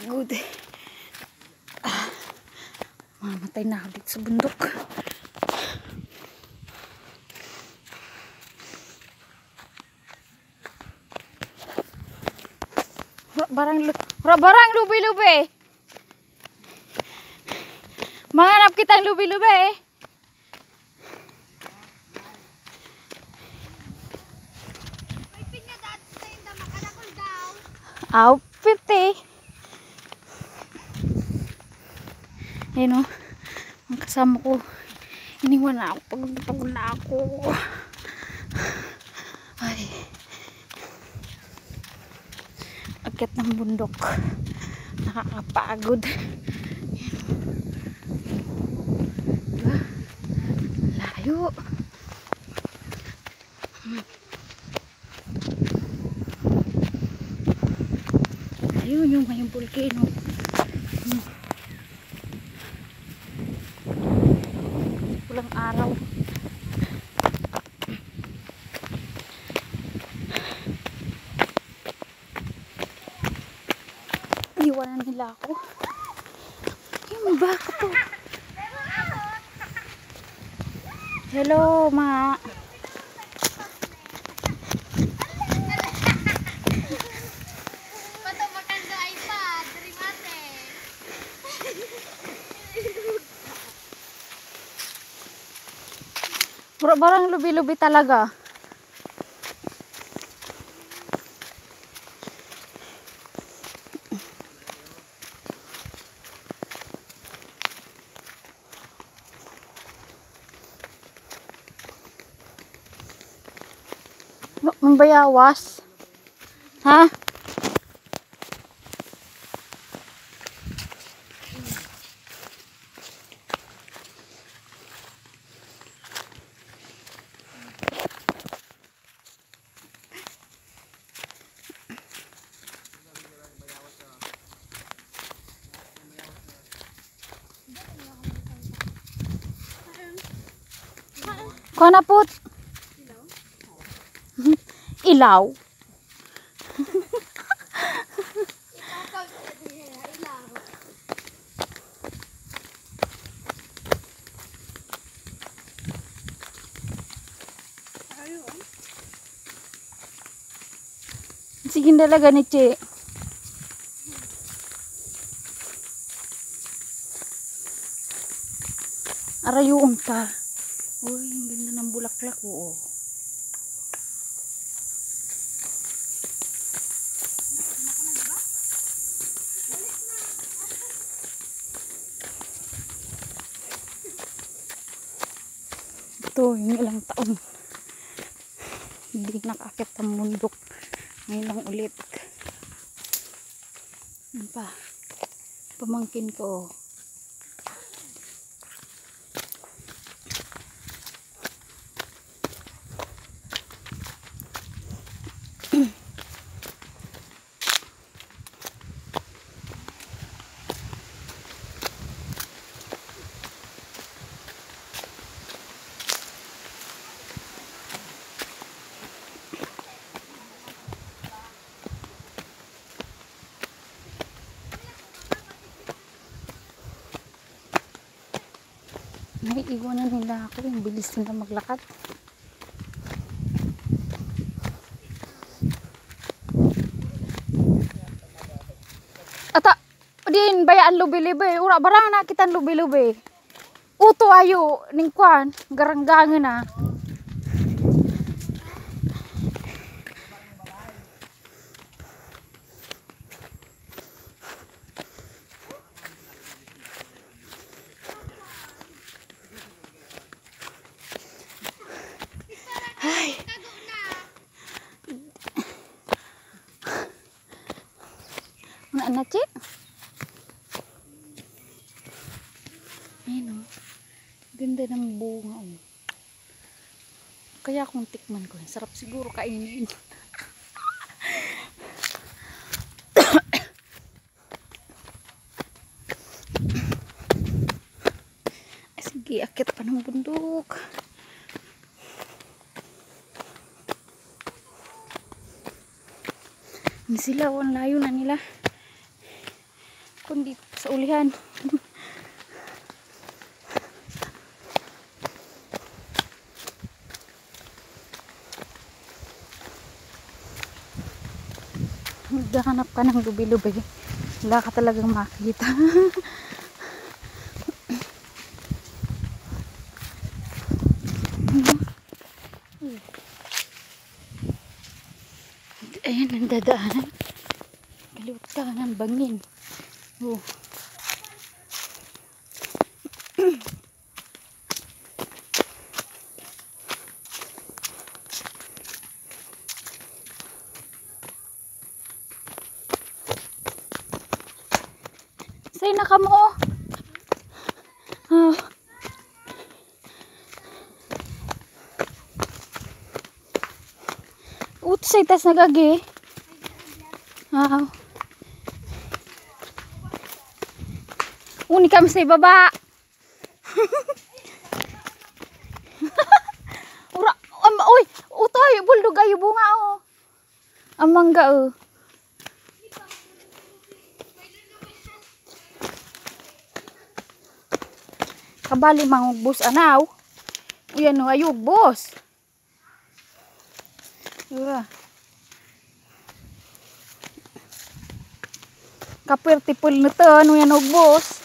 pagod eh. Ah, mamatay na ulit sa bundok. Barang, barang lubi-lubi. Mahanap kitang lubi-lubi eh. Aw, 50. Ayun o. Ang kasama ko. Iniwan na ako. Pagod na pagod na ako. Ay. Akit ng bundok. Nakakapagod. Diba? Layo. Ayun yung may volcano. Yung baka po. Hello, ma. Bro, barang lubi-lubi talaga. Mambayawas. Ha? Kuha na. Ilaw. Sige talaga ni Che. Arayuon ka. Uy, ang ganda ng bulaklak oh. Ito, yung ilang taon. Hindi nakakit ang mundok. Ngayon lang ulit. Ano pa? Pamangkin ko. oh. Naiiwanan nila ako. Yung bilis nila maglakad. Ata, din bayaan lubi-lubi. Ura barang na kitan lubi-lubi. Uto ayo ning kwan, garanggangan na. Tago na. Ano na, Che? Ayun o. Ganda ng bunga o. Kaya kung tikman ko, sarap siguro kainin. Ay, Sige, akit pa ng bundok. Sila, layo na nila. Kundi sa ulihan. Maghahanap ka ng lubi-lubi. Wala ka talagang makita. Ayan ang dadaanan. Kaliwat ka ng bangin. Oh. Say na ka mo. Ah. Ut say tas nagagi. Ah. Uni kami sa ibaba. Ura, um, oy, utoy, buldog ayo bunga oh. Ang mangga oh. Kabali mangugbos anaw. Uyan no ayog boss. Ura. Kapirtipul na to, ano yan og boss.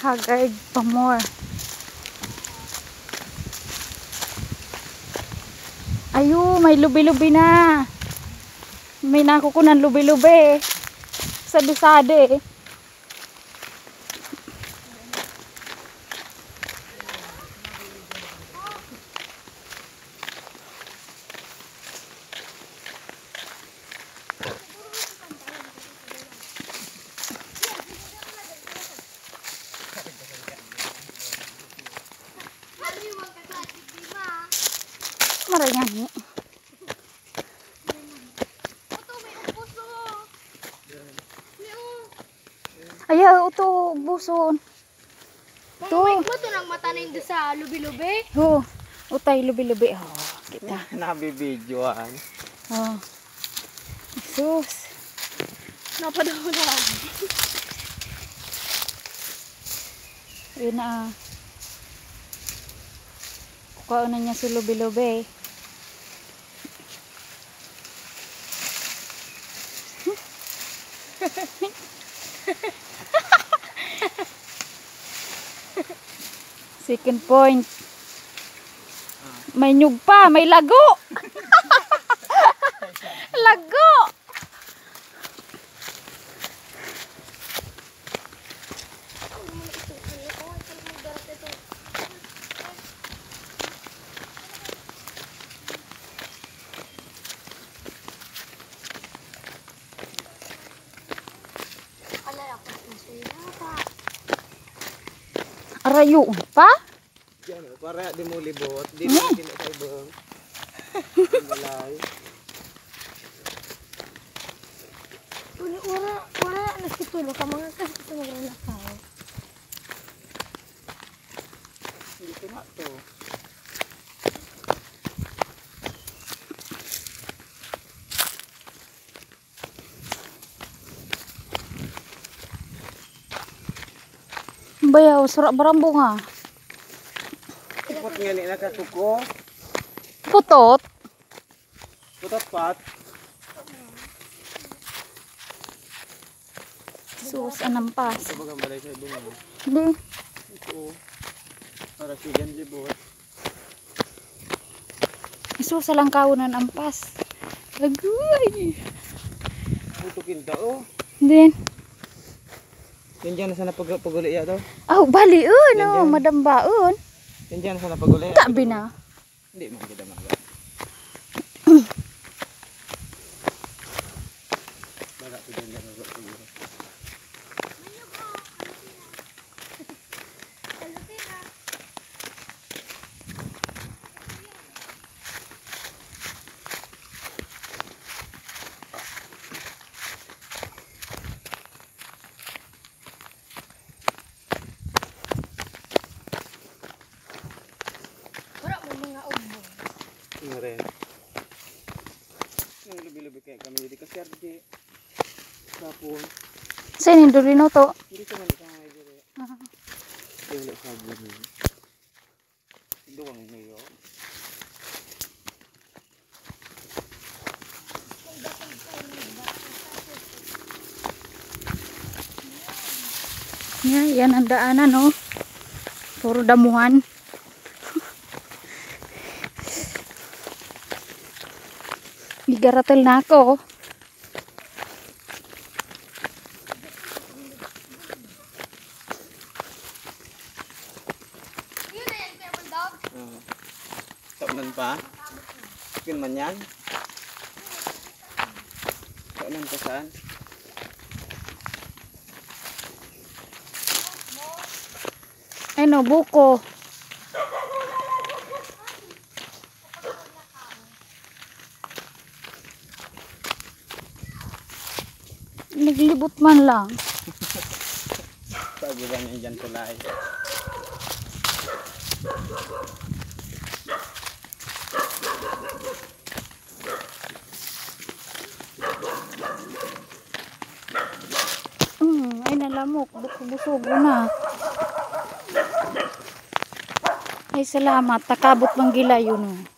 Haggard pa more. Ayo, may lubi-lubi na. May nakukunan lubi-lubi. Sade-sade. Haliwang Marayan ni. Ito may upuso. May u- Ayaw, ito, buson. Mga may mo to ng mata na hindi sa lubi-lubi. Oh, utay lubi-lubi. Oh, kita. Nabibidyoan. Oh. Sus. Napadaw na. Yun na. Kukaon na niya si lubi-lubi. Second point. May nyug pa, may lago. Alay ako sa yata. Arayoon pa? Yan, oh, para di mo libot. Di mo Hmm. kinakaibang. Balay. Uli ura, ura na si tulo ka mga kasi sa mga nakaw. Dito nga to. bayau surat berambung ha. Putot ni nak tuko. Putot. Putot pat. Sus enam pas. Ito bagang balay sa ibu mo. Hindi. Ito. Para si Jan Libor. Isu sa langkawunan ang pas. Lagoy. Putokin ka oh. Hindi. Hindi. Yan dyan sa napag paguli ya to. oh, bali un, oh, Yan, yan. madambaon. Yan dyan sa napaguli. Tabi na. Hindi mo kita mga. Baga ko dyan lang ako siguro. lubi-lubi kaya kami dito kasi ardi kapon. Sa ining dulino to. Ka man ngay dire. Ah. Kaya wala sa bumi. Duwang ngayon. Yan, yan ang daanan, no? Puro damuhan. Igaratel na ako. oh. Man yan. Tapnan pa saan? Ay no, buko. Naglibot man lang. Ba niya dyan tulay? Hmm, ay nalamok. Busog na. Ay salamat. Takabot bang gila yun. oh.